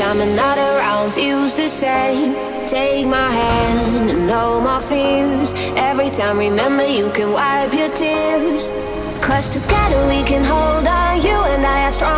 I'm not around feels the same. Take my hand and know my fears. Every time, remember you can wipe your tears. Cause together we can hold on. You and I are strong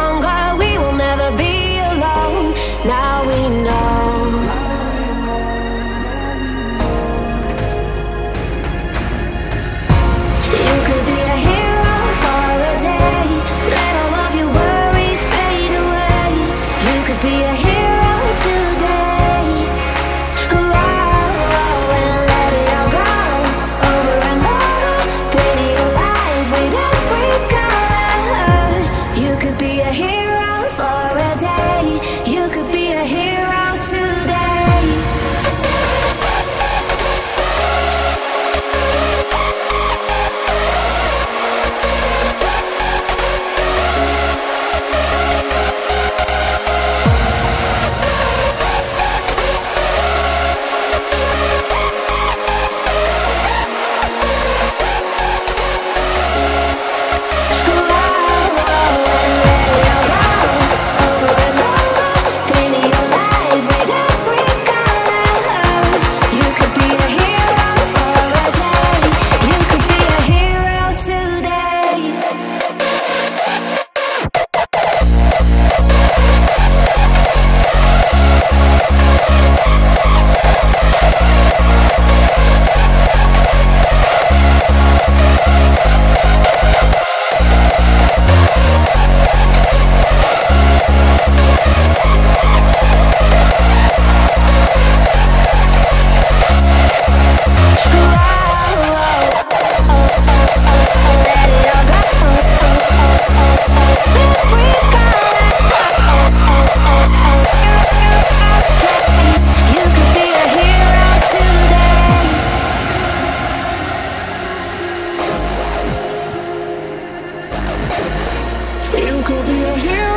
could be a hero.